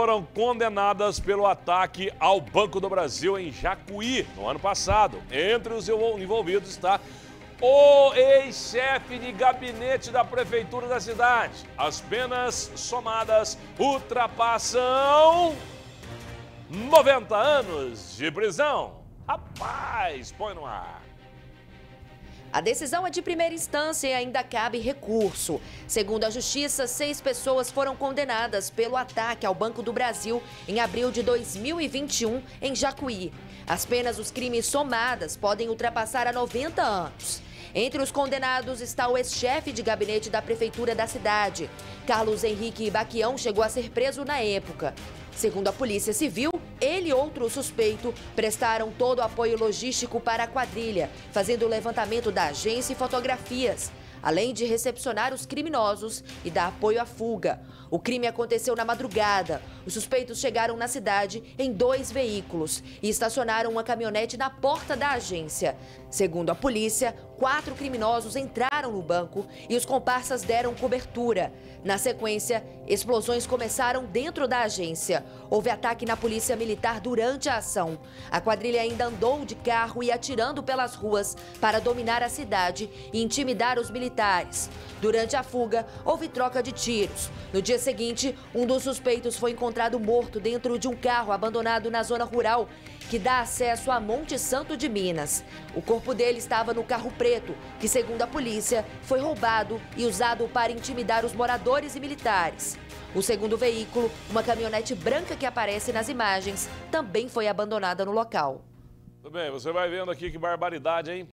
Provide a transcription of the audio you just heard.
foram condenadas pelo ataque ao Banco do Brasil em Jacuí no ano passado. Entre os envolvidos está o ex-chefe de gabinete da prefeitura da cidade. As penas somadas ultrapassam 90 anos de prisão. Rapaz, põe no ar. A decisão é de primeira instância e ainda cabe recurso. Segundo a Justiça, seis pessoas foram condenadas pelo ataque ao Banco do Brasil em abril de 2021 em Jacuí. As penas dos crimes somadas podem ultrapassar a 90 anos. Entre os condenados está o ex-chefe de gabinete da prefeitura da cidade. Carlos Henrique Baquião chegou a ser preso na época. Segundo a Polícia Civil, ele e outro suspeito prestaram todo o apoio logístico para a quadrilha, fazendo o levantamento da agência e fotografias, além de recepcionar os criminosos e dar apoio à fuga. O crime aconteceu na madrugada. Os suspeitos chegaram na cidade em dois veículos e estacionaram uma caminhonete na porta da agência. Segundo a polícia, quatro criminosos entraram no banco e os comparsas deram cobertura. Na sequência, explosões começaram dentro da agência. Houve ataque na polícia militar durante a ação. A quadrilha ainda andou de carro e atirando pelas ruas para dominar a cidade e intimidar os militares. Durante a fuga, houve troca de tiros. No dia seguinte, um dos suspeitos foi encontrado morto dentro de um carro abandonado na zona rural que dá acesso a Monte Santo de Minas. O corpo dele estava no carro preto, que, segundo a polícia, foi roubado e usado para intimidar os moradores e militares. O segundo veículo, uma caminhonete branca que aparece nas imagens, também foi abandonada no local. Tudo bem, você vai vendo aqui que barbaridade, hein?